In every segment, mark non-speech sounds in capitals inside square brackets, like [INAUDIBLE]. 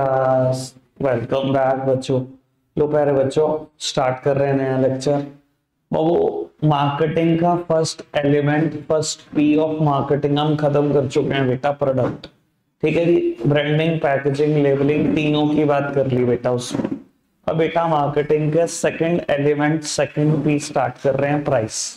Class welcome back बच्चों। लो प्यारे बच्चों स्टार्ट कर रहे हैं नया लेक्चर वो मार्केटिंग का first element first P of marketing हम खत्म कर चुके हैं बेटा प्रोडक्ट ठीक है जी? ब्रांडिंग पैकेजिंग लेबलिंग तीनों की बात कर ली बेटा उसमें। अब बेटा मार्केटिंग के second element second P start कर रहे हैं प्राइस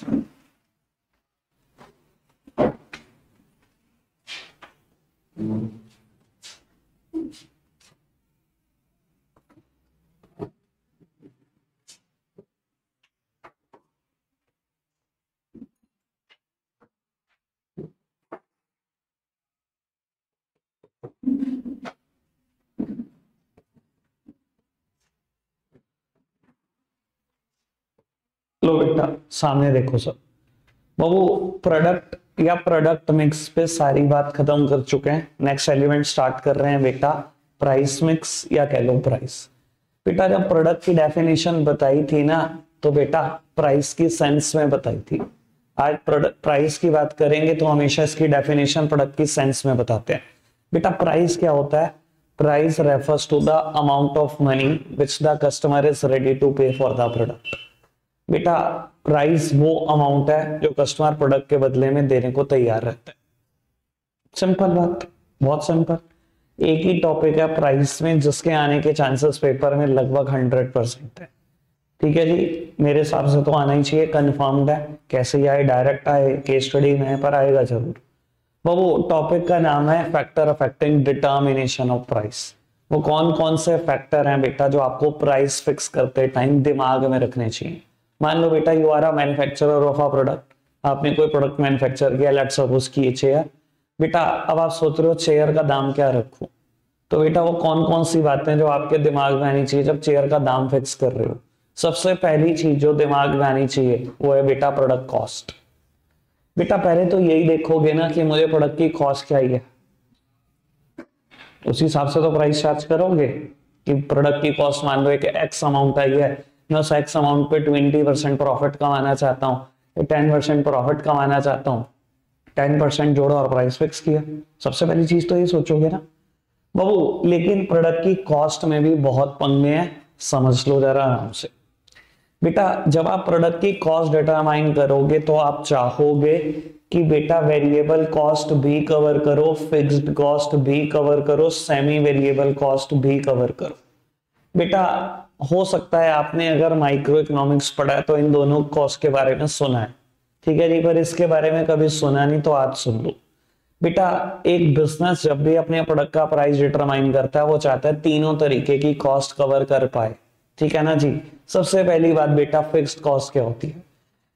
लो बेटा, सामने देखो सब। वो प्रोडक्ट या प्रोडक्ट मिक्स पे सारी बात खत्म कर चुके हैं। नेक्स्ट एलिमेंट स्टार्ट कर रहे हैं बेटा प्राइस मिक्स या कह लो प्राइस बेटा, जब प्रोडक्ट की डेफिनेशन बताई थी ना तो बेटा प्राइस की सेंस में बताई थी। आज प्रोडक्ट प्राइस की बात करेंगे तो हमेशा इसकी डेफिनेशन प्रोडक्ट की सेंस में बताते हैं। बेटा प्राइस क्या होता है? Price refers to the amount of money which the customer is ready to pay for the product बेटा प्राइस वो अमाउंट है जो कस्टमर प्रोडक्ट के बदले में देने को तैयार रहता है। सिंपल बात, बहुत सिंपल एक ही टॉपिक है प्राइस में, जिसके आने के चांसेस पेपर में लगभग हंड्रेड परसेंट है। ठीक है जी? मेरे हिसाब से तो आना ही चाहिए कंफर्म्ड है। कैसे आए? डायरेक्ट आए केस स्टडी में पर आएगा ज़रूर। वो टॉपिक का नाम है factor affecting determination of price वो कौन कौन से फैक्टर हैं बेटा, जो आपको प्राइस फिक्स करते टाइम दिमाग में रखने चाहिए? मान लो बेटा you are a manufacturer of a product आपने कोई प्रोडक्ट मैन्युफैक्चर किया लेट्स सपोज़ की चेयर बेटा, अब आप सोच रहे हो चेयर का दाम क्या रखूँ? तो बेटा, वो कौन कौन सी बातें जो आपके दिमाग में आनी चाहिए जब चेयर का दाम फिक्स कर रहे हो? सबसे पहली चीज़ जो दिमाग में आनी चाहिए, वो है बेटा प्रोडक्ट कॉस्ट बेटा, पहले तो यही देखोगे ना कि मुझे प्रोडक्ट की कॉस्ट क्या है उसी हिसाब से तो प्राइस चार्ज करोगे कि प्रोडक्ट की कॉस्ट मान लो एक एक्स अमाउंट आई है। मैं उस एक्स अमाउंट पे ट्वेंटी परसेंट प्रॉफिट कमाना चाहता हूँ टेन परसेंट प्रॉफिट कमाना चाहता हूँ। टेन परसेंट जोड़ो और प्राइस फिक्स किया। सबसे पहली चीज़ तो ये सोचोगे ना। बाबू, लेकिन प्रोडक्ट की कॉस्ट में भी बहुत पंगे हैं, समझ लो जरा आराम से। बेटा, जब आप प्रोडक्ट की कॉस्ट डिटरमाइन करोगे तो आप चाहोगे कि बेटा वेरिएबल कॉस्ट भी कवर करो फिक्स्ड कॉस्ट भी कवर करो सेमी वेरिएबल कॉस्ट भी कवर करो। बेटा हो सकता है आपने अगर माइक्रो इकोनॉमिक्स पढ़ा है तो इन दोनों कॉस्ट के बारे में सुना है। ठीक है जी, पर इसके बारे में कभी सुना नहीं तो आज सुन लो। बेटा, एक बिज़नेस जब भी अपने प्रोडक्ट का प्राइस डिटरमाइन करता है, वो चाहता है तीनों तरीके की कॉस्ट कवर कर पाए। ठीक है ना जी? सबसे पहली बात बेटा फिक्स्ड कॉस्ट क्या होती है?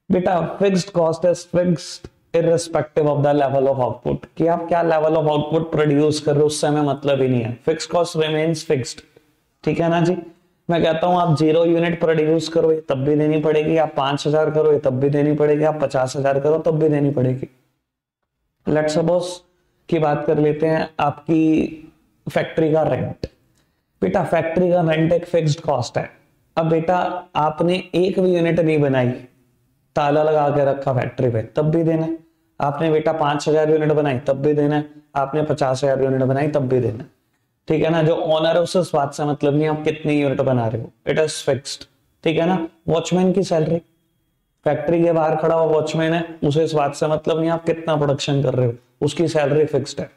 बेटा fixed cost is fixed irrespective of the level of output कि आप क्या लेवल ऑफ़ आउटपुट प्रोड्यूस कर रहे हो उससे हमें मतलब ही नहीं है। फिक्स कॉस्ट रिमेन्स फिक्स्ड ठीक है ना जी? मैं कहता हूँ, आप ज़ीरो यूनिट प्रोड्यूस करो, ये तब भी देनी पड़ेगी। आप पाँच हज़ार करो, ये तब भी देनी पड़ेगी। आप पचास हज़ार करो, तब भी देनी पड़ेगी। लेट सपोज़ की बात कर लेते हैं आपकी फैक्ट्री का रेंट बेटा फैक्ट्री का रेंट एक फिक्स्ड कॉस्ट है। अब बेटा, आपने एक भी यूनिट नहीं बनाई, ताला लगा के रखा फैक्ट्री पे, तब भी देना आपने बेटा पाँच हज़ार यूनिट बनाई, तब भी देना आपने पचास हज़ार यूनिट बनाई, तब भी देना ठीक है ना? जो ऑनर है, उसे बात से मतलब नहीं, आप कितनी यूनिट बना रहे हो? इट इज़ फिक्स्ड ठीक है ना? वॉचमैन की सैलरी फैक्ट्री के बाहर खड़ा हुआ वॉचमैन है, उसे इस बात से मतलब नहीं, आप कितना प्रोडक्शन कर रहे हो? उसकी सैलरी फिक्स्ड है।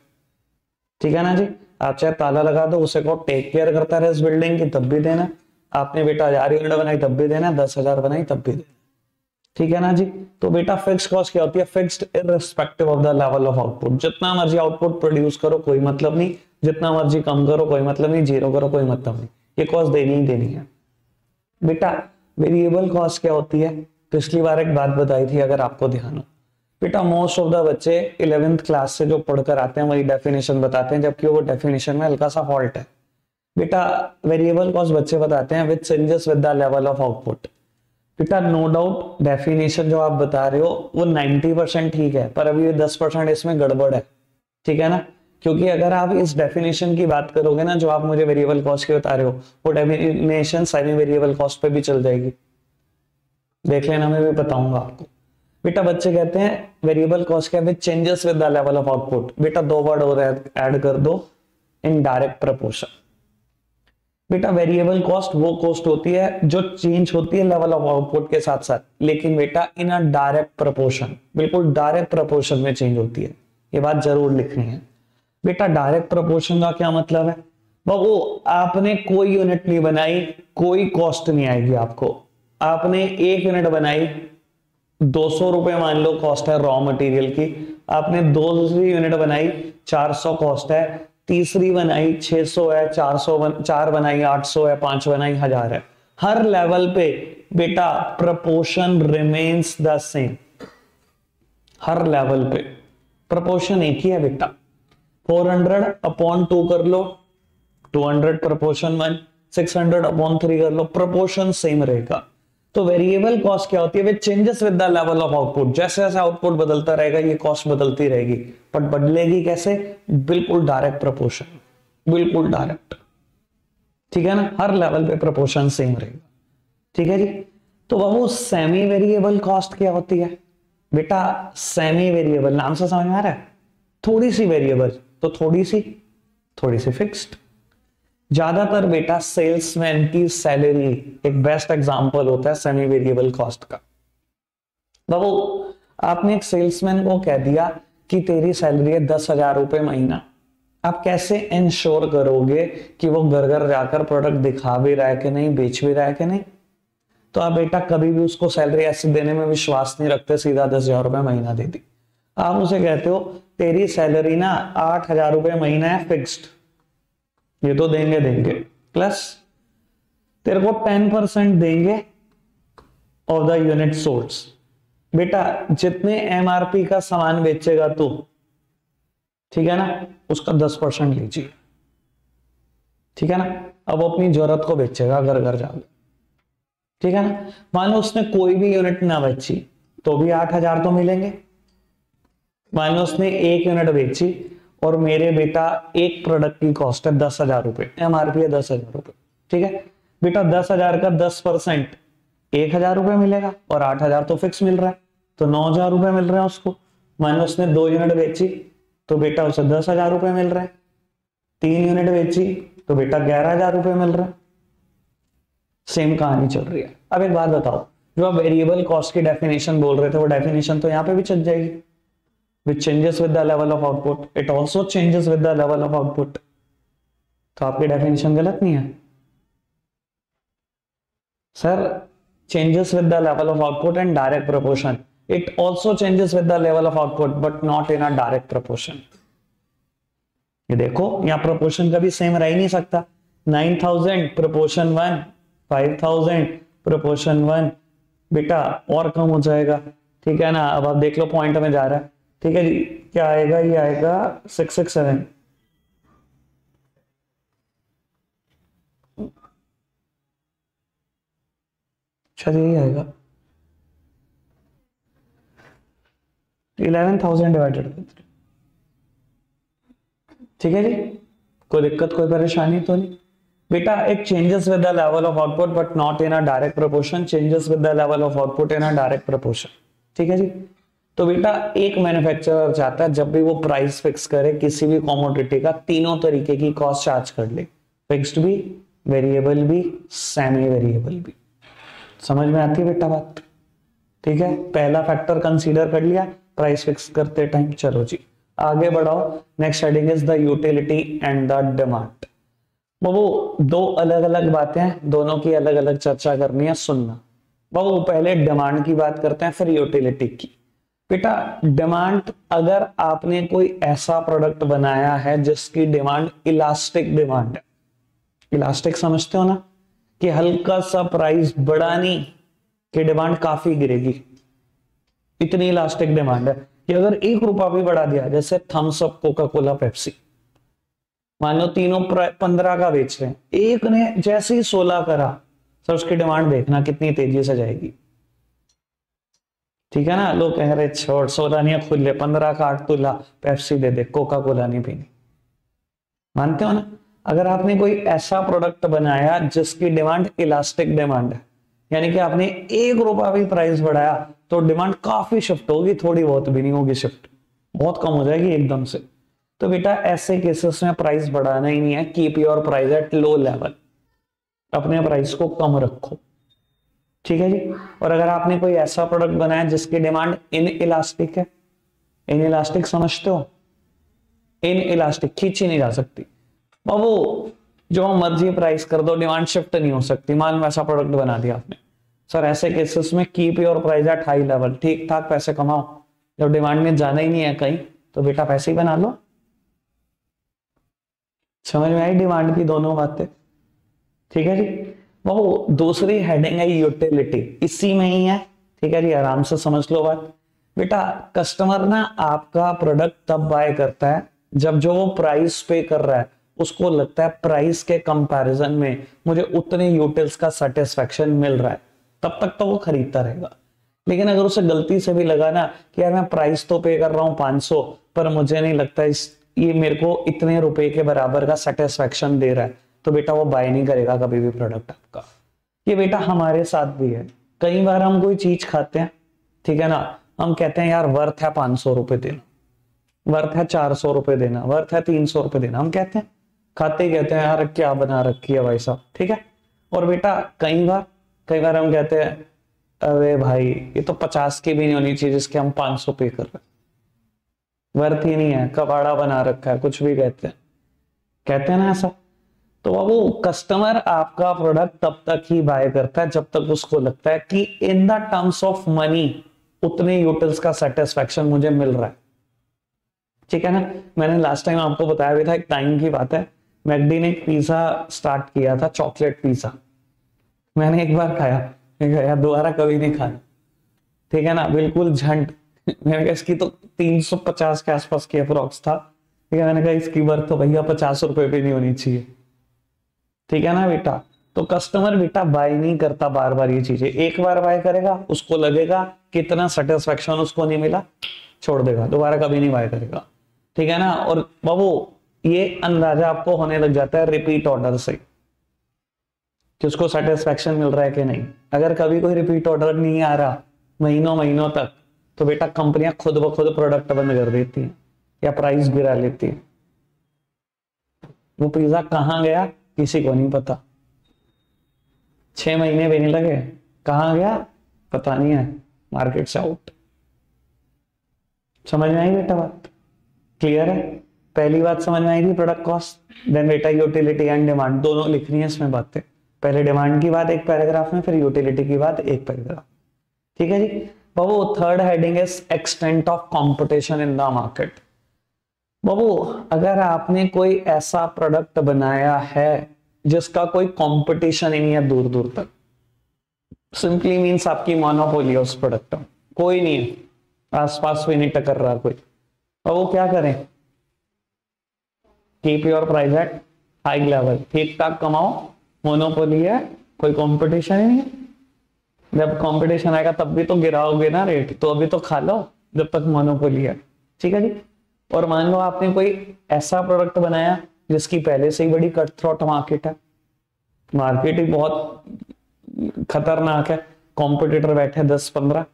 ठीक है ना जी? आप चाहे ताला लगा दो, उसे को टेक केयर करता रहे इस बिल्डिंग की, तब भी देना आपने बेटा हज़ार यूनिट बनाई, तब भी देना दस हज़ार बनाई, तब भी देना ठीक है ना जी? तो बेटा फिक्स कॉस्ट क्या होती है? Fixed irrespective of the level of output जितना मर्ज़ी आउटपुट प्रोड्यूस करो, कोई मतलब नहीं। जितना मर्ज़ी कम करो, कोई मतलब नहीं ज़ीरो करो, कोई मतलब नहीं। ये कॉस्ट देनी ही देनी है। बेटा वेरिएबल कॉस्ट क्या होती है? पिछली बार एक बात बताई थी, अगर आपको ध्यान हो। बेटा मोस्ट ऑफ़ द बच्चे इलेवेंथ क्लास से जो पढ़कर आते हैं, वही डेफिनेशन बताते हैं, जबकि वो डेफिनेशन में हल्का सा फॉल्ट है। बेटा वेरिएबल कॉस्ट बच्चे बताते हैं with changes with the level of output बेटा नो डाउट डेफिनेशन जो आप बता रहे हो, वो 90 परसेंट ठीक है, पर अभी ये 10 परसेंट इसमें गड़बड़ है। ठीक है ना? क्योंकि अगर आप इस डेफिनेशन की बात करोगे ना, जो आप मुझे वेरिएबल कॉस्ट की बता रहे हो, वो डेफिनेशन सेमी वेरिएबल कॉस्ट पे भी चल जाएगी। देख लेना, मैं भी बताऊँगा आपको। बेटा, बच्चे कहते हैं वेरिएबल कॉस्ट क्या changes with the level of output बेटा, दो वर्ड और ऐड कर दो। इन डायरेक्ट प्रपोर्शन बेटा वेरिएबल कॉस्ट वो कॉस्ट होती है, जो चेंज होती है लेवल ऑफ़ आउटपुट के साथ साथ। लेकिन बेटा इन अ डायरेक्ट प्रपोर्शन बिल्कुल डायरेक्ट प्रपोर्शन में चेंज होती है। ये बात ज़रूर लिखनी है। बेटा डायरेक्ट प्रपोर्शन का क्या मतलब है? वो आपने कोई यूनिट नहीं बनाई कोई कॉस्ट नहीं आएगी आपको। आपने एक यूनिट बनाई दो सौ रुपए मान लो कॉस्ट है रॉ मटेरियल की। आपने दूसरी यूनिट बनाई चार सौ कॉस्ट है। तीसरी बनाई छह सौ है चार सौ बन, चार बनाई आठ सौ है पाँच बनाई हज़ार है। हर लेवल पे बेटा प्रपोर्शन रिमेन्स द सेम हर लेवल पे। प्रपोर्शन एक ही है बेटा। 400 अपॉन टू कर लो 200 प्रपोर्शन वन 600 अपॉन थ्री कर लो प्रपोर्शन सेम रहेगा। तो वेरिएबल कॉस्ट क्या होती है? Changes with the level of output जैसे जैसे आउटपुट बदलता रहेगा, ये कॉस्ट बदलती रहेगी। बट बदलेगी कैसे? बिल्कुल डायरेक्ट प्रपोर्शन बिल्कुल डायरेक्ट ठीक है ना? हर लेवल पे प्रपोर्शन सेम रहेगा। ठीक है जी? तो बाबू सेमी वेरिएबल कॉस्ट क्या होती है? बेटा सेमी वेरिएबल नाम से समझ में आ रहा है? थोड़ी सी वेरिएबल तो थोड़ी सी थोड़ी सी फिक्स्ड ज़्यादातर बेटा सेल्समैन की सैलरी एक बेस्ट एग्जांपल होता है सेमी वेरिएबल कॉस्ट का। बाबू, आपने एक सेल्समैन को कह दिया कि तेरी सैलरी है दस हज़ार रुपए महीना। आप कैसे इंश्योर करोगे कि वो घर घर जाकर प्रोडक्ट दिखा भी रहा है कि नहीं, बेच भी रहा है कि नहीं? तो आप बेटा कभी भी उसको सैलरी ऐसे देने में विश्वास नहीं रखते, सीधा दस हज़ार रुपए महीना दे दी। आप उसे कहते हो, तेरी सैलरी ना आठ हज़ार रुपए महीना है फिक्स्ड ये तो देंगे देंगे। प्लस तेरे को टेन परसेंट देंगे ऑफ़ द यूनिट सोर्स बेटा, जितने एमआरपी का सामान बेचेगा तू, ठीक है ना, उसका दस परसेंट लीजिए। ठीक है ना, अब अपनी ज़रूरत को बेचेगा, घर घर जाकर ठीक है ना, मान लो उसने कोई भी यूनिट ना बेची तो भी आठ हज़ार तो मिलेंगे। मान उसने एक यूनिट बेची और मेरे बेटा एक प्रोडक्ट की कॉस्ट है दस हज़ार रुपए एमआरपी है दस हज़ार रुपए, ठीक है? बेटा दस हज़ार का दस परसेंट एक हज़ार रुपए मिलेगा और आठ हज़ार तो फिक्स मिल रहा है तो नौ हज़ार रुपए मिल रहे हैं उसको। मान लो उसने दो यूनिट बेची तो बेटा उसे दस हज़ार रुपए मिल रहे हैं। तीन यूनिट बेची तो बेटा ग्यारह हज़ार रुपए मिल रहे हैं। सेम कहानी चल रही है। अब एक बात बताओ, जो आप वेरिएबल कॉस्ट की डेफिनेशन बोल रहे थे, वो डेफिनेशन तो यहाँ पे भी चल जाएगी। Which changes with the level of output it also changes with the level of output तो आपकी डेफिनेशन गलत नहीं है sir changes with the level of output and direct proportion it also changes with the level of output but not in a direct proportion ये देखो यहाँ proportion कभी same रह ही नहीं सकता 9000 प्रोपोर्शन वन 5000 प्रोपोर्शन वन बेटा और कम हो जाएगा ठीक है ना अब आप देख लो पॉइंट में जा रहा है ठीक है जी, क्या आएगा? ये आएगा सिक्स सिक्स सेवन अच्छा जी यही आएगा. इलेवन थाउज़ेंड डिवाइडेड ठीक है जी? कोई दिक्कत, कोई परेशानी तो नहीं? बेटा, एक changes with the level of output but not in a direct proportion changes with the level of output in a direct proportion ठीक है जी? तो बेटा, एक मैन्युफैक्चरर चाहता है जब भी वो प्राइस फिक्स करे, किसी भी कॉमोडिटी का, तीनों तरीके की कॉस्ट चार्ज कर ले। फिक्स्ड भी वेरिएबल भी सेमी वेरिएबल भी। समझ में आती है बेटा बात? ठीक है? पहला फैक्टर कंसीडर कर लिया प्राइस फिक्स करते टाइम चलो जी। आगे बढ़ाओ। Next heading is the utility and the demand बाबू, दो अलग अलग बातें हैं, दोनों की अलग अलग चर्चा करनी है, सुनना। बाबू, पहले डिमांड की बात करते हैं, फिर यूटिलिटी की। बेटा डिमांड अगर आपने कोई ऐसा प्रोडक्ट बनाया है जिसकी डिमांड इलास्टिक डिमांड है। इलास्टिक समझते हो ना? कि हल्का सा प्राइस बढ़ानी की डिमांड काफ़ी गिरेगी। इतनी इलास्टिक डिमांड है। कि अगर एक रुपया भी बढ़ा दिया, जैसे Thums Up Coca Cola Pepsi मान लो तीनों पंद्रह का बेच रहे हैं। एक ने जैसे ही सोलह करा, सर उसकी डिमांड देखना कितनी तेज़ी से जाएगी। ठीक है ना? लोग कह रहे, छोड़ नहीं खुल ले, पंद्रह का आठ तुला पेप्सी दे दे कोका कोला नहीं पीनी। मानते हो ना? अगर आपने कोई ऐसा प्रोडक्ट बनाया जिसकी डिमांड इलास्टिक डिमांड है, यानी कि आपने एक रुपया भी प्राइस बढ़ाया तो डिमांड काफ़ी शिफ्ट होगी, थोड़ी बहुत भी नहीं होगी शिफ्ट बहुत कम हो जाएगी एकदम से। तो बेटा, ऐसे केसेस में प्राइस बढ़ाना ही नहीं है keep your price at low level अपने प्राइस को कम रखो। ठीक है जी? और अगर आपने कोई ऐसा प्रोडक्ट बनाया जिसकी डिमांड इन इलास्टिक है? इन इलास्टिक समझते हो? इन इलास्टिक खींची नहीं जा सकती। बाबू, जो मर्ज़ी प्राइस कर दो डिमांड शिफ्ट नहीं हो सकती। मान लो ऐसा प्रोडक्ट बना दिया आपने। सर ऐसे केसेस में keep your price at high level ठीक ठाक पैसे कमाओ। जब डिमांड में जाना ही नहीं है कहीं तो बेटा पैसे ही बना लो। समझ में आई डिमांड की दोनों बातें? ठीक है जी? वो दूसरी हेडिंग है यूटिलिटी इसी में ही है। ठीक है जी, आराम से समझ लो बात। बेटा कस्टमर ना आपका प्रोडक्ट तब बाय करता है जब जो वो प्राइस पे कर रहा है। उसको लगता है प्राइस के कंपैरिजन में मुझे उतने यूटिल्स का सेटिस्फेक्शन मिल रहा है। तब तक तो वो खरीदता रहेगा। लेकिन अगर उसे गलती से भी लगा ना कि यार मैं प्राइस तो पे कर रहा हूँ 500 पर मुझे नहीं लगता इस, ये मेरे को इतने रुपए के बराबर का सेटिस्फेक्शन दे रहा है। तो बेटा वो बाय नहीं करेगा कभी भी प्रोडक्ट आपका। ये बेटा हमारे साथ भी है। कई बार हम कोई चीज़ खाते हैं, ठीक है ना? हम कहते हैं, यार वर्थ है पाँच सौ रुपए देना। वर्थ है चार सौ रुपए देना। वर्थ है तीन सौ रुपए देना। हम कहते हैं, खाते ही कहते हैं, यार, क्या बना रखी है भाई साहब? ठीक है? और बेटा कई बार कई बार हम कहते हैं, अरे भाई, ये तो पचास की भी नहीं होनी चाहिए जिसके हम पाँच सौ पे कर रहे वर्थ ही नहीं है। कबाड़ा बना रखा है, कुछ भी कहते हैं। कहते हैं ना ऐसा? तो वो कस्टमर आपका प्रोडक्ट तब तक ही बाय करता है जब तक उसको लगता है कि in the terms of money उतने यूटिल्स का सेटिस्फेक्शन मुझे मिल रहा है। ठीक है ना? मैंने लास्ट टाइम आपको बताया भी था, एक टाइम की बात है। मैकडी ने एक पिज्जा स्टार्ट किया था चॉकलेट पिज्जा मैंने एक बार खाया। यार, दोबारा कभी नहीं खाया ठीक है ना? बिल्कुल झंड मैंने कहा, इसकी तो 350 के आसपास की अप्रोक्स था। ठीक है? मैंने कहा, इसकी वर्थ तो भैया पचास रुपए भी नहीं होनी चाहिए। ठीक है ना बेटा? तो कस्टमर बेटा बाय नहीं करता बार बार ये चीज़ें। एक बार बाय करेगा, उसको लगेगा, कितना सेटिस्फेक्शन उसको नहीं मिला, छोड़ देगा, दोबारा कभी नहीं बाय करेगा। ठीक है ना? और बाबू, ये अंदाज़ा आपको होने लग जाता है रिपीट ऑर्डर से। कि उसको सेटिस्फेक्शन मिल रहा है कि नहीं? अगर कभी कोई रिपीट ऑर्डर नहीं आ रहा महीनों महीनों तक तो बेटा कंपनियाँ खुद ब खुद प्रोडक्ट बंद कर देती हैं, या प्राइस गिरा लेती है। वो पिज्जा कहाँ गया? किसी को नहीं पता। छह महीने भी नहीं लगे। कहा गया? पता नहीं है। मार्केट से आउट। समझ में आई बेटा बात? क्लियर है? पहली बात समझ में आएगी प्रोडक्ट कॉस्ट देन बेटा यूटिलिटी एंड डिमांड दोनों लिखनी है इसमें बातें। पहले डिमांड की बात एक पैराग्राफ में, फिर यूटिलिटी की बात एक पैराग्राफ ठीक है जी? बाबू third heading is extent of competition in the market बाबू, अगर आपने कोई ऐसा प्रोडक्ट बनाया है जिसका कोई कंपटीशन ही नहीं है दूर दूर तक सिंपली मीन्स आपकी मोनोपोली है उस प्रोडक्ट में। कोई नहीं है, आसपास भी नहीं टकर रहा कोई। और वो क्या करें? Keep your price at high level ठीक ठाक कमाओ मोनोपोली है, कोई कंपटीशन ही नहीं जब कंपटीशन आएगा तब भी तो गिराओगे ना रेट तो अभी तो खा लो, जब तक मोनोपोली है। ठीक है जी? और मान लो आपने कोई ऐसा प्रोडक्ट बनाया जिसकी पहले से ही बड़ी कट थ्रोट मार्केट है। मार्केट ही बहुत खतरनाक है। कॉम्पिटिटर बैठे दस पंद्रह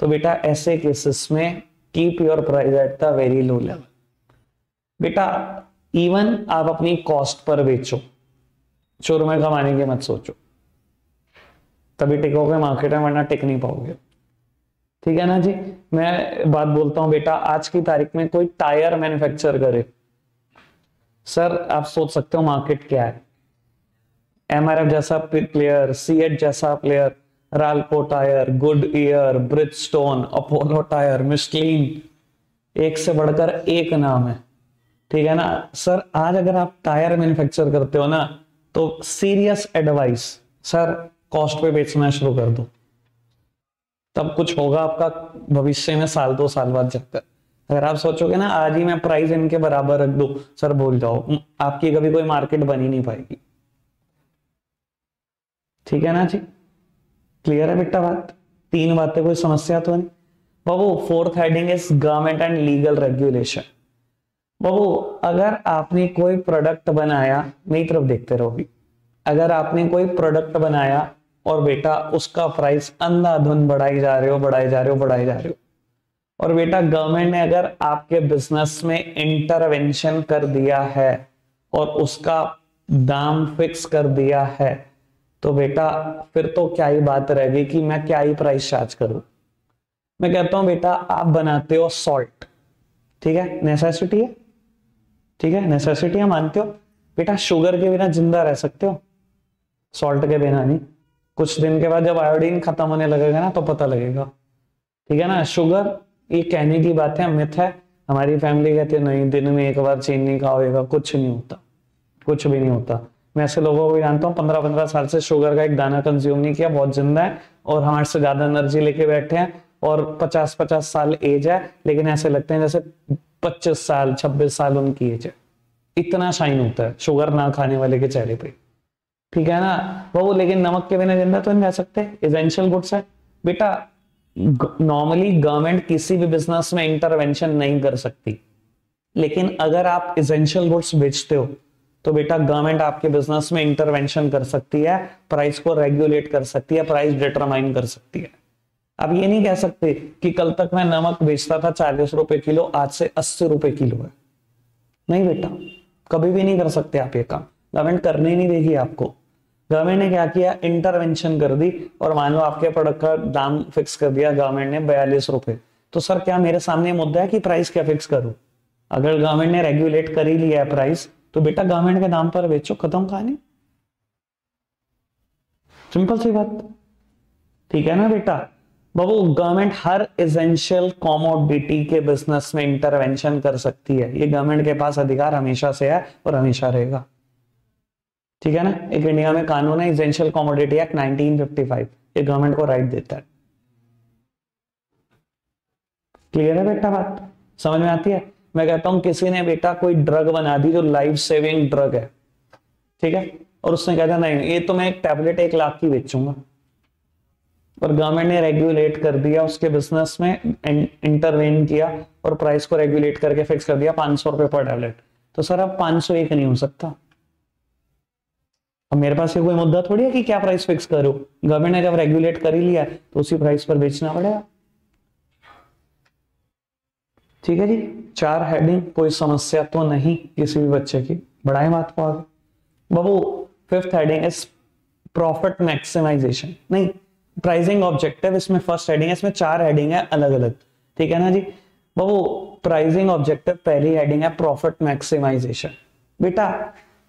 तो बेटा, ऐसे केसेस में keep your price at the very low level बेटा इवन आप अपनी कॉस्ट पर बेचो। चोर में कमाने की मत सोचो। तभी टिकोगे मार्केट में, वरना टिक नहीं पाओगे। ठीक है ना जी? मैं बात बोलता हूँ, बेटा, आज की तारीख में कोई टायर मैन्युफैक्चर करे। सर आप सोच सकते हो मार्केट क्या है। एमआरएफ जैसा प्लेयर सीएट जैसा player Ralco tyre Goodyear Bridgestone Apollo tyre मिस्टलीन एक से बढ़कर एक नाम है। ठीक है ना? सर आज अगर आप टायर मैन्युफैक्चर करते हो ना तो सीरियस एडवाइस सर कॉस्ट पे बेचना शुरू कर दो। तब कुछ होगा आपका भविष्य में साल दो साल बाद जाकर अगर आप सोचोगे ना, आज ही मैं प्राइस इनके बराबर रख दू, सर बोल जाओ आपकी कभी कोई मार्केट बनी नहीं पाएगी। ठीक है ना जी? क्लियर है बेटा बात? तीन बातें, कोई समस्या तो नहीं? बाबू fourth heading is government and legal regulation बाबू, अगर आपने कोई प्रोडक्ट बनाया, मेरी तरफ़ देखते रहोगी। अगर आपने कोई प्रोडक्ट बनाया और बेटा उसका प्राइस अंधाधुन बढ़ाई जा रहे हो, बढ़ाई जा रहे हो, बढ़ाई जा रहे हो। और बेटा गवर्नमेंट ने अगर आपके बिज़नेस में इंटरवेंशन कर दिया है और उसका दाम फिक्स कर दिया है तो बेटा फिर तो क्या ही बात रहेगी कि मैं क्या ही प्राइस चार्ज करूँ। मैं कहता हूँ बेटा आप बनाते हो सॉल्ट ठीक है? नेसेसिटी है। ठीक है? नेसेसिटी है, मानते हो? बेटा शुगर के बिना ज़िंदा रह सकते हो। सॉल्ट के बिना नहीं। कुछ दिन के बाद जब आयोडीन खत्म होने लगेगा ना तो पता लगेगा। ठीक है ना? शुगर ये कहने की बात है मिथ है। हमारी फैमिली कहती है, नहीं, दिन में एक बार चीनी खाओगे, कुछ नहीं होता। कुछ भी नहीं होता। मैं ऐसे लोगों को जानता हूँ पंद्रह पंद्रह साल से शुगर का एक दाना कंज्यूम नहीं किया, बहुत ज़िंदा है और हमारे से ज़्यादा एनर्जी लेके बैठे हैं और पचास पचास साल एज है, लेकिन ऐसे लगते हैं जैसे पच्चीस साल, छब्बीस साल उनकी एज है। इतना शाइन होता है शुगर ना खाने वाले के चेहरे पे। ठीक है ना? वो, लेकिन नमक के बिना ज़िंदा तो नहीं रह सकते। इजेंशियल गुड्स है। बेटा नॉर्मली गवर्नमेंट किसी भी बिज़नेस में इंटरवेंशन नहीं कर सकती। लेकिन अगर आप इजेंशियल गुड्स बेचते हो तो बेटा गवर्नमेंट आपके बिज़नेस में इंटरवेंशन कर सकती है प्राइस को रेगुलेट कर सकती है प्राइस डिटरमाइन कर सकती है। अब ये नहीं कह सकते कि कल तक मैं नमक बेचता था चालीस रुपए किलो, आज से अस्सी रुपए किलो है। नहीं बेटा, कभी भी नहीं कर सकते आप ये काम। गवर्नमेंट करने नहीं देगी आपको। गवर्नमेंट ने क्या किया? इंटरवेंशन कर दी और मान लो आपके प्रोडक्ट का दाम फिक्स कर दिया गवर्नमेंट ने बयालीस रुपए। तो सर क्या मेरे सामने मुद्दा है कि प्राइस क्या फिक्स करूँ? अगर गवर्नमेंट ने रेगुलेट कर ही लिया है प्राइस तो बेटा गवर्नमेंट के दाम पर बेचो, खत्म कहानी। सिंपल सी बात। ठीक है ना बेटा? बाबू गवर्नमेंट हर एसेंशियल कॉमोडिटी के बिज़नेस में इंटरवेंशन कर सकती है। ये गवर्नमेंट के पास अधिकार हमेशा से है और हमेशा रहेगा। ठीक है ना? एक इंडिया में कानून है इजेंशियल कॉमोडिटी एक्ट 1955 ये गवर्नमेंट को राइट देता है। क्लियर है बेटा बात? समझ में आती है? मैं कहता हूँ, किसी ने बेटा कोई ड्रग बना दी जो लाइफ सेविंग ड्रग है, ठीक है? और उसने कहता नहीं, ये तो मैं एक टैबलेट एक लाख की बेचूँगा। और गवर्नमेंट ने रेगुलेट कर दिया, उसके बिज़नेस में इंटरवेन किया और प्राइस को रेगुलेट करके फिक्स कर दिया, पाँच सौ रुपए पर टैबलेट तो सर, अब पाँच सौ एक नहीं हो सकता। अब मेरे पास ये कोई मुद्दा थोड़ी है कि क्या प्राइस फिक्स करो? गवर्नमेंट ने जब रेगुलेट कर ही लिया तो उसी प्राइस पर बेचना पड़ेगा। ठीक है जी? चार हेडिंग कोई समस्या तो नहीं किसी भी बच्चे की। बढ़ाए बात को आगे। बाबू fifth heading is profit maximisation नहीं प्राइसिंग ऑब्जेक्टिव इसमें फ़र्स्ट हेडिंग है, इसमें चार हेडिंग है अलग अलग ठीक है ना जी? बाबू प्राइसिंग ऑब्जेक्टिव पहली हेडिंग है प्रॉफिट मैक्सिमाइजेशन बेटा,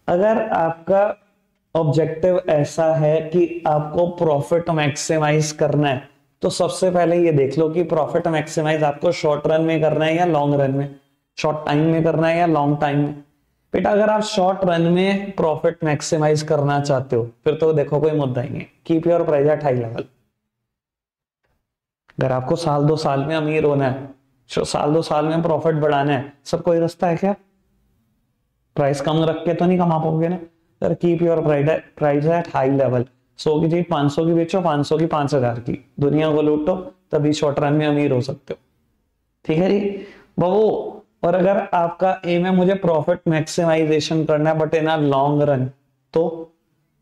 अगर आपका ऑब्जेक्टिव ऐसा है कि आपको प्रॉफिट मैक्सिमाइज करना है। तो सबसे पहले ये देख लो कि प्रॉफिट मैक्सिमाइज आपको शॉर्ट रन में करना है या लॉन्ग रन में? शॉर्ट टाइम में करना है या लॉन्ग टाइम में? बेटा, अगर आप शॉर्ट रन में प्रॉफिट मैक्सिमाइज करना चाहते हो, फिर तो देखो कोई मुद्दा ही नहीं keep your price at high level अगर आपको साल दो साल में अमीर होना है साल दो साल में प्रॉफिट बढ़ाना है, सब कोई रास्ता है क्या? प्राइस कम रख के तो नहीं कमा पाओगे ना? Sir keep your price at high level सौ की चीज़ पाँच सौ की बेचो, पाँच सौ की पाँच हज़ार की। दुनिया को लूटो, तभी शॉर्ट रन में अमीर हो सकते हो। ठीक है जी? बहु, और अगर आपका एम है मुझे प्रॉफिट मैक्सिमाइजेशन करना है बट इन लॉन्ग रन तो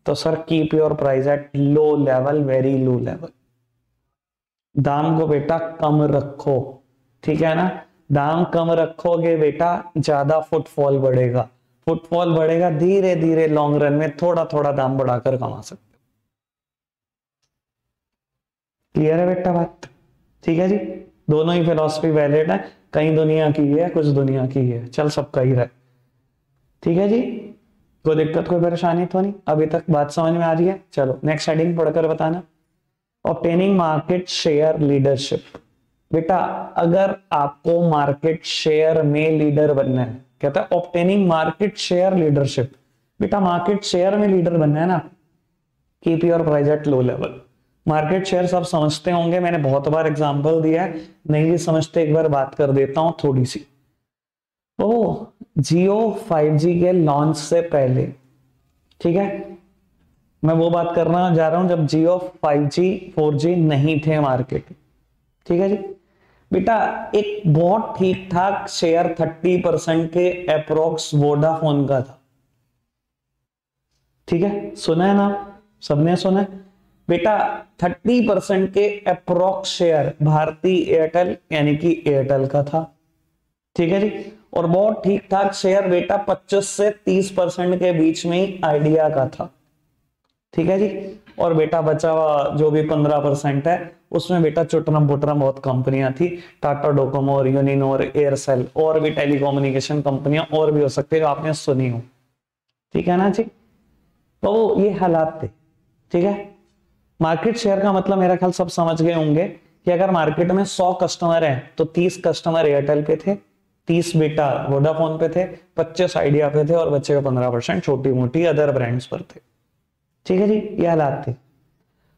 तो sir keep your price at low level very low level दाम को बेटा कम रखो। ठीक है ना? दाम कम रखोगे बेटा, ज़्यादा फुटफॉल बढ़ेगा। फुटफॉल बढ़ेगा, धीरे धीरे लॉन्ग रन में थोड़ा थोड़ा दाम बढ़ाकर कमा सकते क्लियर है बेटा बात? ठीक है जी? दोनों ही फिलोसफी वैलिड है। कहीं दुनिया की है, कुछ दुनिया की है। चल सबका ही रहे। ठीक है जी? कोई दिक्कत, कोई परेशानी तो नहीं। अभी तक बात समझ में आ रही है? चलो नेक्स्ट हेडिंग पढ़कर बताना। ऑप्टेनिंग मार्केट शेयर लीडरशिप बेटा, अगर आपको मार्केट शेयर में लीडर बनना है कहता है ऑप्टेनिंग मार्केट शेयर लीडरशिप बेटा मार्केट शेयर में लीडर बनना है ना? Keep your price at low level market share सब समझते होंगे, मैंने बहुत बार एग्जांपल दिया है। नहीं भी समझते, एक बार बात कर देता हूँ थोड़ी सी। ओ जियो 5G के लॉन्च से पहले। ठीक है? मैं वो बात करना जा रहा हूँ जब जियो 5G 4G नहीं थे मार्केट ठीक है जी? बेटा, एक बहुत ठीक ठाक शेयर थर्टी परसेंट के अप्रोक्स वोडाफोन का था। ठीक है? सुना है ना? सबने सुना है? बेटा थर्टी परसेंट के अप्रोक्स शेयर भारतीय एयरटेल यानी कि एयरटेल का था। ठीक है जी? और बहुत ठीक ठाक शेयर बेटा 25 से 30 परसेंट के बीच में ही आइडिया का था। ठीक है जी? और बेटा बचा हुआ जो भी पंद्रह परसेंट है, उसमें बेटा चुटरम बुटरम बहुत कंपनियाँ थी, टाटा डोकोमो और यूनिनोर एयरसेल, और भी टेलीकम्युनिकेशन कंपनियाँ, और भी हो सकती है जो आपने सुनी हो। ठीक है ना जी? तो ये हालात थे। ठीक है? मार्केट शेयर का मतलब मेरा ख्याल सब समझ गए होंगे कि अगर मार्केट में 100 कस्टमर हैं तो 30 कस्टमर एयरटेल पे थे 30 बेटा वोडाफोन पे थे 25 आइडिया पे थे और बच्चे का 15 परसेंट छोटी मोटी अदर ब्रांड्स पर थे। ठीक है जी, ये हालात थे।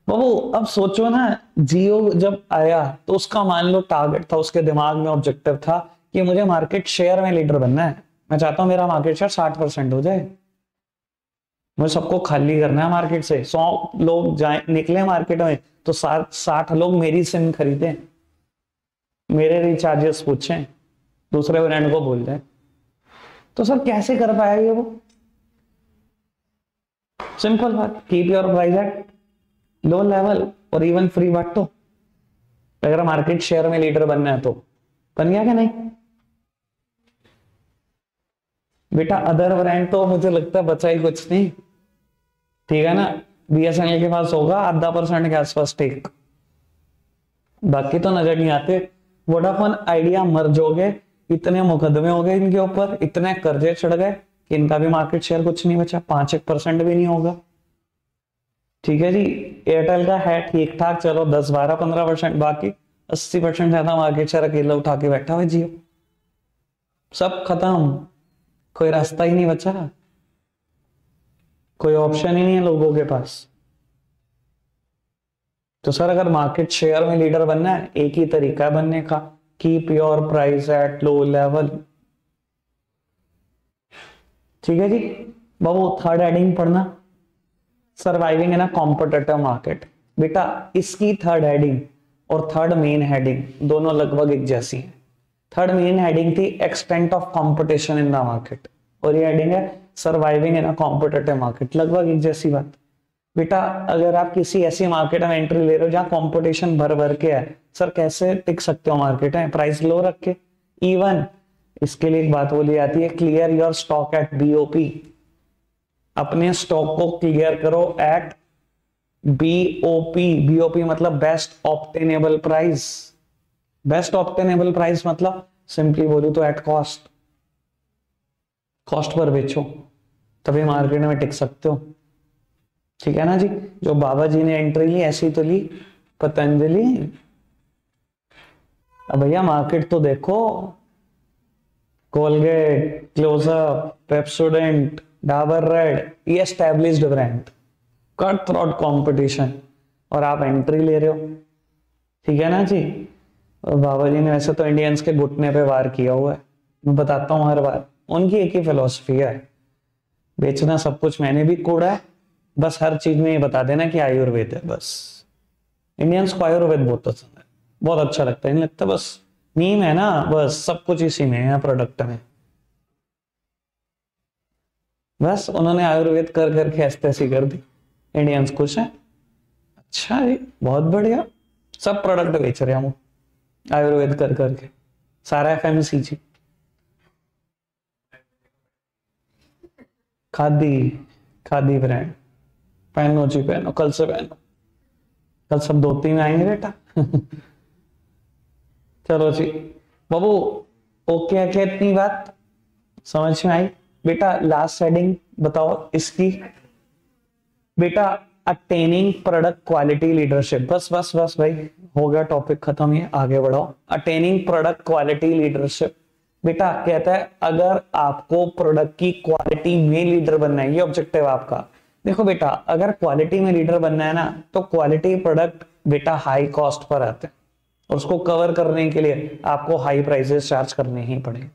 बाबू, अब सोचो ना, जियो जब आया तो उसका मान लो टारगेट था, उसके दिमाग में ऑब्जेक्टिव था कि मुझे मार्केट शेयर में लीडर बनना है। मैं चाहता हूँ मेरा मार्केट शेयर साठ परसेंट हो जाए। मुझे सबको खाली करना है मार्केट से। सौ लोग जाए, निकले मार्केट में तो साठ साठ लोग मेरी सिम खरीदे। मेरे रिचार्जेस पूछे, दूसरे ब्रांड को बोल जाए तो सर, कैसे कर पाया ये वो? सिंपल बात keep your price at low level और इवन फ्री बात तो। अगर मार्केट शेयर में लीडर बनना है तो। बन गया क्या नहीं? बेटा अदर ब्रांड तो मुझे लगता है बचा ही कुछ नहीं। ठीक है ना? बीएसएनएल के पास होगा, आधा परसेंट के आसपास टेक बाकी तो नज़र नहीं आते। वोडाफोन आइडिया मर्ज हो गए, इतने मुकदमे हो गए इनके ऊपर, इतने कर्जे चढ़ गए। इनका भी मार्केट शेयर कुछ नहीं बचा, पाँच एक परसेंट भी नहीं होगा। ठीक है जी एयरटेल का है ठीक ठाक चलो दस बारह पंद्रह परसेंट बाकी, अस्सी परसेंट ज़्यादा मार्केट शेयर अकेला उठा के बैठा हुआ जियो। सब खत्म, कोई रास्ता ही नहीं बचा। कोई ऑप्शन ही नहीं है लोगों के पास। तो सर, अगर मार्केट शेयर में लीडर बनना है, एक ही तरीका है बनने का। Keep your price at low level ठीक है जी? बाबू थर्ड हेडिंग पढ़ना। Surviving in a competitive market बेटा, इसकी थर्ड हेडिंग और थर्ड मेन हेडिंग दोनों लगभग एक जैसी है। थर्ड मेन हेडिंग थी extent of competition in the market और ये हेडिंग है surviving in a competitive market लगभग एक जैसी बात। बेटा, अगर आप किसी ऐसी मार्केट में एंट्री ले रहे हो जहाँ कंपटीशन भर भर के है सर कैसे टिक सकते हो मार्केट है प्राइस लो रख के। इवन इसके लिए एक बात बोली जाती है clear your stock at BOP अपने स्टॉक को क्लियर करो एट बीओपी बीओपी मतलब best obtainable price best obtainable price मतलब सिंपली बोलू तो एट कॉस्ट कॉस्ट पर बेचो, तभी मार्केट में टिक सकते हो। ठीक है ना जी? जो बाबा जी ने एंट्री ली, ऐसी तो ली, पतंजलि। भैया मार्केट तो देखो Colgate Closeup Pepsodent Dabur red ये established brand cut throat competition और आप एंट्री ले रहे हो। ठीक है ना जी? बाबा जी ने वैसे तो इंडियंस के घुटने पे वार किया हुआ है। मैं बताता हूँ हर बार। उनकी एक ही फिलोसफी है। बेचना सब कुछ मैंने भी कूड़ा है। बस हर चीज़ में ये बता देना कि आयुर्वेद है, बस। इंडियंस को आयुर्वेद बहुत पसंद है। बहुत अच्छा लगता है। नहीं लगता बस नीम है ना, बस, सब कुछ इसी में है प्रोडक्ट में। बस, उन्होंने आयुर्वेद कर करके ऐसी ऐसी कर दी। इंडियंस खुश है? अच्छा जी, बहुत बढ़िया। सब प्रोडक्ट बेच रहे हम। आयुर्वेद कर करके सारा F M C G. Khadi Khadi brand पहनो जी पहनो, कल से पहनो। कल सब दो तीन आएँगे बेटा। [LAUGHS] चलो जी। बाबू, ओके है इतनी बात? समझ में आई? बेटा लास्ट हेडिंग बताओ इसकी। बेटा अटेनिंग प्रोडक्ट क्वालिटी लीडरशिप बस बस बस भाई, हो गया टॉपिक खत्म ये, आगे बढ़ाओ। अटेनिंग प्रोडक्ट क्वालिटी लीडरशिप बेटा, कहता है, अगर आपको प्रोडक्ट की क्वालिटी में लीडर बनना है, ये ऑब्जेक्टिव आपका। देखो बेटा, अगर क्वालिटी में लीडर बनना है ना तो क्वालिटी प्रोडक्ट बेटा हाई कॉस्ट पर आते हैं। और उसको कवर करने के लिए आपको हाई प्राइसेस चार्ज करने ही पड़ेंगे।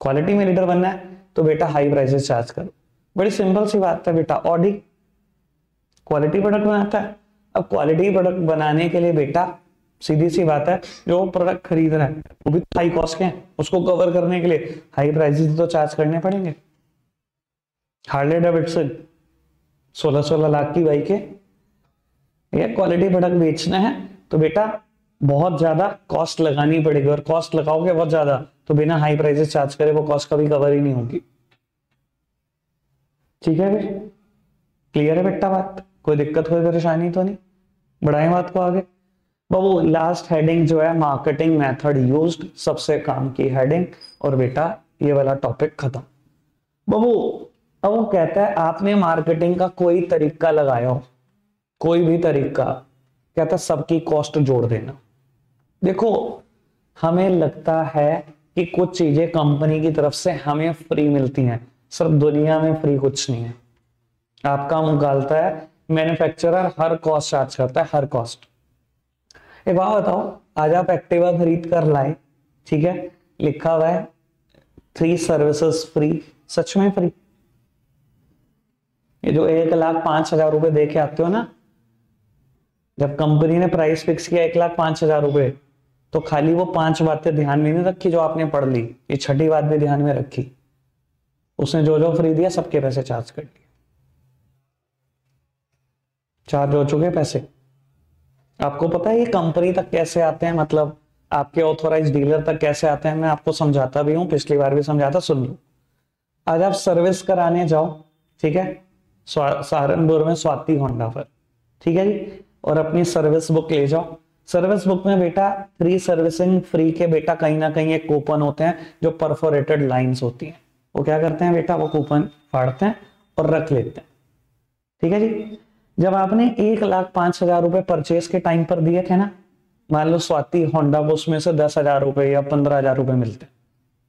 क्वालिटी में लीडर बनना है तो बेटा हाई प्राइसेस चार्ज करो। बड़ी सिंपल सी बात है बेटा ऑडी क्वालिटी प्रोडक्ट बनाता है। अब क्वालिटी प्रोडक्ट बनाने के लिए बेटा सीधी सी बात है, जो प्रोडक्ट खरीद रहा है, वो भी हाई कॉस्ट के हैं। उसको कवर करने के लिए हाई प्राइसेस तो चार्ज करने पड़ेंगे। हार्ले डेविडसन सोलह सोलह लाख की बाइक है। ये क्वालिटी प्रोडक्ट बेचना है तो बेटा बहुत ज़्यादा कॉस्ट लगानी पड़ेगी। और कॉस्ट लगाओगे बहुत ज़्यादा तो बिना हाई प्राइसेस चार्ज करे वो कॉस्ट कभी कवर ही नहीं होगी। ठीक है क्लियर है बेटा बात? कोई दिक्कत, कोई परेशानी तो नहीं? बढ़ाए बात को आगे। बाबू लास्ट हेडिंग जो है मार्केटिंग मेथड यूज्ड सबसे काम की हेडिंग और बेटा, ये वाला टॉपिक खत्म। बाबू, अब वो कहता है, आपने मार्केटिंग का कोई तरीका लगाया हो? कोई भी तरीका। कहता सबकी कॉस्ट जोड़ देना। देखो, हमें लगता है कि कुछ चीज़ें कंपनी की तरफ़ से हमें फ्री मिलती हैं। सिर्फ़ दुनिया में फ्री कुछ नहीं है। आपका मुगालता है मैन्युफैक्चरर हर कॉस्ट चार्ज करता है, हर कॉस्ट एक बात बताओ, आज आप एक्टिवा खरीद कर लाए, ठीक है? लिखा हुआ है थ्री सर्विसेज़ फ्री सच में फ्री ये जो एक लाख पाँच हज़ार रुपए दे के आते हो ना, जब कंपनी ने प्राइस फिक्स किया, एक लाख पाँच हज़ार रुपए तो खाली वो पाँच बातें ध्यान में नहीं रखी जो आपने पढ़ ली। ये छठी बात भी ध्यान में रखी। उसने जो जो फ्री दिया, सबके पैसे चार्ज कर दिए। चार्ज हो चुके पैसे। आपको पता है ये कंपनी तक कैसे आते हैं? मतलब आपके ऑथोराइज डीलर तक कैसे आते हैं? मैं आपको समझाता भी हूँ, पिछली बार भी समझाता सुन लो। आज आप सर्विस कराने जाओ, ठीक है? सहारनपुर में स्वाति होंडा पर, ठीक है जी? और अपनी सर्विस बुक ले जाओ। सर्विस बुक में बेटा फ्री सर्विसिंग फ्री के बेटा कहीं ना कहीं एक कूपन होते हैं जो परफोरेटेड लाइंस होती हैं। वो क्या करते हैं बेटा? वो कूपन फाड़ते हैं और रख लेते हैं। ठीक है जी? जब आपने एक लाख पाँच हज़ार रुपए परचेज के टाइम पर दिए थे ना, मान लो स्वाति होंडा को उसमें से दस हज़ार रुपए या पंद्रह हज़ार रुपए मिलते।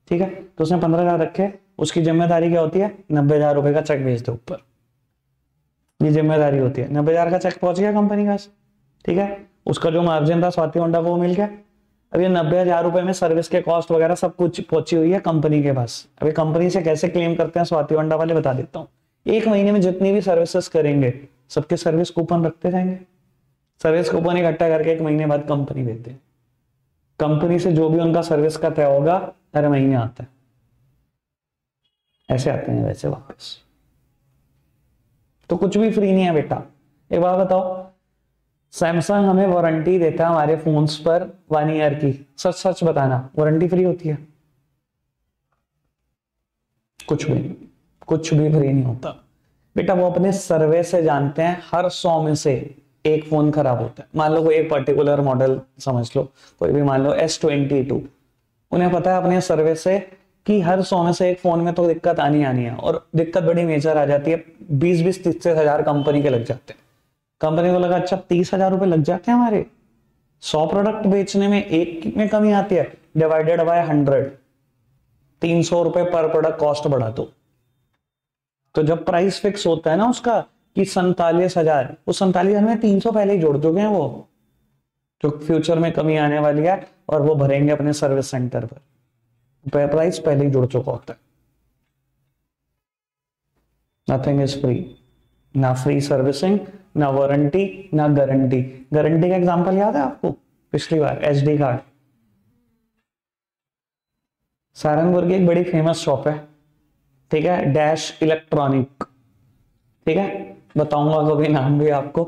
ठीक है? तो उसने पंद्रह हज़ार रखे, उसकी ज़िम्मेदारी क्या होती है? नब्बे हज़ार रुपए का चेक भेज दो ऊपर। ये ज़िम्मेदारी होती है। नब्बे हज़ार का चेक पहुँच गया कंपनी का ठीक है? उसका जो मार्जिन था स्वाति होंडा को मिल गया। अब ये नब्बे हज़ार रुपए में सर्विस के कॉस्ट वगैरह सब कुछ पहुँची हुई है कंपनी के पास। अभी कंपनी से कैसे क्लेम करते हैं स्वाति होंडा वाले, बता देता हूँ। एक महीने में जितनी भी सर्विसेज़ करेंगे, सबके सर्विस कूपन रखते जाएँगे। सर्विस कूपन इकट्ठा करके एक महीने बाद कंपनी देते हैं। कंपनी से जो भी उनका सर्विस का तय होगा, हर महीने आता है। ऐसे आते हैं वैसे वापस। तो कुछ भी फ्री नहीं है बेटा। एक बात बताओ सैमसंग हमें वारंटी देता है हमारे फोन्स पर वन ईयर की। सच सच बताना वारंटी फ्री होती है। कुछ भी कुछ भी फ्री नहीं होता। बेटा, वो अपने सर्वे से जानते हैं, हर सौ में से एक फ़ोन खराब होता है। मान लो कोई एक पर्टिकुलर मॉडल समझ लो, कोई भी मान लो एस ट्वेंटी टू उन्हें पता है अपने सर्वे से कि हर सौ में से एक फ़ोन में तो दिक्कत आनी आनी है, और दिक्कत बड़ी मेजर आ जाती है, बीस बीस, तीस हज़ार कंपनी के लग जाते हैं। कंपनी को लगा अच्छा तीस हज़ार रुपए लग जाते हैं हमारे। सौ प्रोडक्ट बेचने में एक में कमी आती है। डिवाइडेड बाय हंड्रेड तीन सौ रुपए पर प्रोडक्ट कॉस्ट बढ़ा दो। तो जब प्राइस फिक्स होता है ना उसका, कि सैतालीस हज़ार उस सैतालीस हज़ार में तीन सौ पहले ही जोड़ चुके हैं वो। जो फ्यूचर में कमी आने वाली है, और वो भरेंगे अपने सर्विस सेंटर पर। प्राइस पहले ही जुड़ चुका होता है। नथिंग इज़ फ्री ना फ्री सर्विसिंग ना वारंटी, ना गारंटी। गारंटी का एग्जांपल याद है आपको? पिछली बार एच डी कार्ड। सहारनपुर की एक बड़ी फ़ेमस शॉप है। ठीक है? Dash electronic. ठीक है? बताऊँगा कभी नाम भी आपको।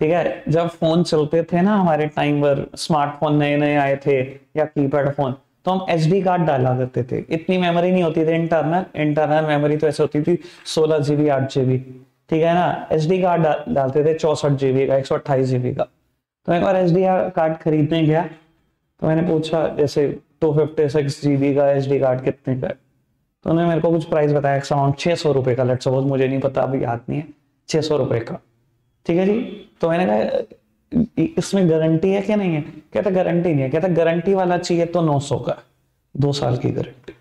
ठीक है? जब फ़ोन चलते थे ना हमारे टाइम पर स्मार्टफ़ोन नए नए आए थे या कीपैड फ़ोन तो हम एच डी कार्ड डाला करते थे। इतनी मेमोरी नहीं होती थी इंटरनल इंटरनल मेमोरी तो ऐसे होती थी, सोलह जीबी आठ जीबी ठीक है ना? एच डी कार्ड डालते थे चौसठ जीबी का, एक सौ अट्ठाईस जीबी का। तो एक बार एच डी कार्ड खरीदने गया तो मैंने पूछा, जैसे टू फिफ्टी सिक्स जीबी का एच डी कार्ड कितने का तो उन्होंने मेरे को कुछ प्राइस बताया, एक अमाउंट छः सौ रुपये का लेट सपोज़ मुझे नहीं पता, अभी याद नहीं है छः सौ रुपये का। ठीक है जी? तो मैंने कहा इसमें गारंटी है कि नहीं है? कहता गारंटी नहीं है। कहता गारंटी वाला चाहिए तो नौ सौ का, दो साल की गारंटी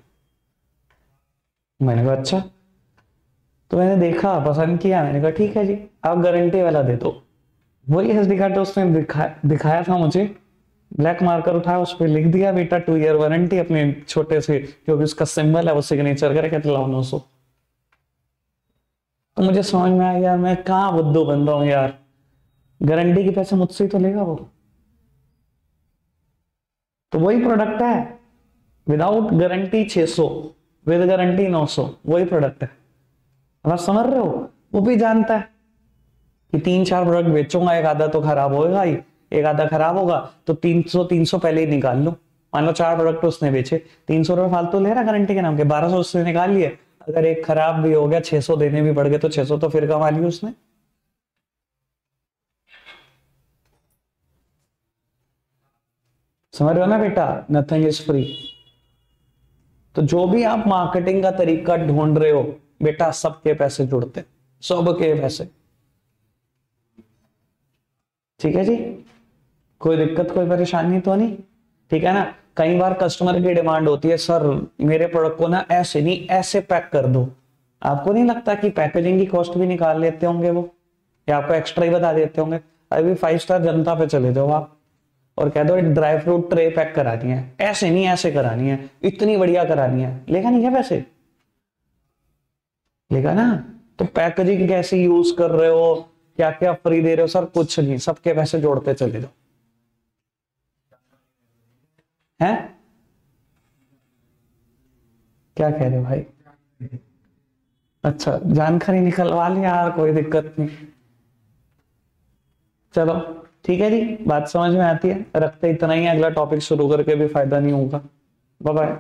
मैंने कहा अच्छा। तो मैंने देखा पसंद किया मैंने कहा ठीक है जी आप गारंटी वाला दे दो। वही एस डी कार्ड उसने दिखा, दिखाया था मुझे। ब्लैक मार्कर उठाया उस पर लिख दिया बेटा टू ईयर वारंटी अपने छोटे से क्योंकि उसका सिंबल है वो सिग्नेचर करे कहते लाओ नौ सौ। तो मुझे समझ में आया यार मैं कहाँ बुद्धू बन रहा हूँ यार? गारंटी के पैसे मुझसे ही तो लेगा वो। तो वही प्रोडक्ट है। विदाउट गारंटी 600 विद गारंटी 900 वही प्रोडक्ट है। आप समझ रहे हो? वो भी जानता है कि तीन चार प्रोडक्ट बेचूँगा, एक आधा तो खराब होगा ही, एक आधा खराब होगा तो तीन सौ तीन सौ पहले ही निकाल लो। मान लो चार प्रोडक्ट उसने बेचे, तीन सौ रुपए फालतू ले रहा गारंटी के नाम के, बारह सौ उसने निकाल लिए। अगर एक खराब भी हो गया 600 देने भी पड़ गए तो 600 तो फिर कमा ली उसने। समझ रहे हो ना बेटा? नथिंग इज़ फ्री तो जो भी आप मार्केटिंग का तरीका ढूंढ रहे हो बेटा सबके पैसे जुड़ते सबके पैसे। ठीक है जी? कोई दिक्कत, कोई परेशानी तो नहीं? ठीक है ना? कई बार कस्टमर की डिमांड होती है, सर, मेरे प्रोडक्ट को ना ऐसे नहीं, ऐसे पैक कर दो। आपको नहीं लगता कि पैकेजिंग की कॉस्ट भी निकाल लेते होंगे वो? या आपको एक्स्ट्रा ही बता देते होंगे अभी फाइव स्टार जनता पे चले जाओ आप और कह दो, ड्राई फ्रूट ट्रे पैक करानी है, ऐसे नहीं, ऐसे करानी है, इतनी बढ़िया करानी है। लेगा नहीं है पैसे? लेगा ना तो पैकेजिंग कैसे यूज़ कर रहे हो? क्या क्या फ्री दे रहे हो? सर, कुछ नहीं, सबके पैसे जोड़ते चले जाओ। हैं? क्या कह रहे हो भाई? अच्छा जानकारी निकलवा ली यार, कोई दिक्कत नहीं। चलो, ठीक है जी, बात समझ में आती है। रखते इतना ही, अगला टॉपिक शुरू करके भी फ़ायदा नहीं होगा। Bye bye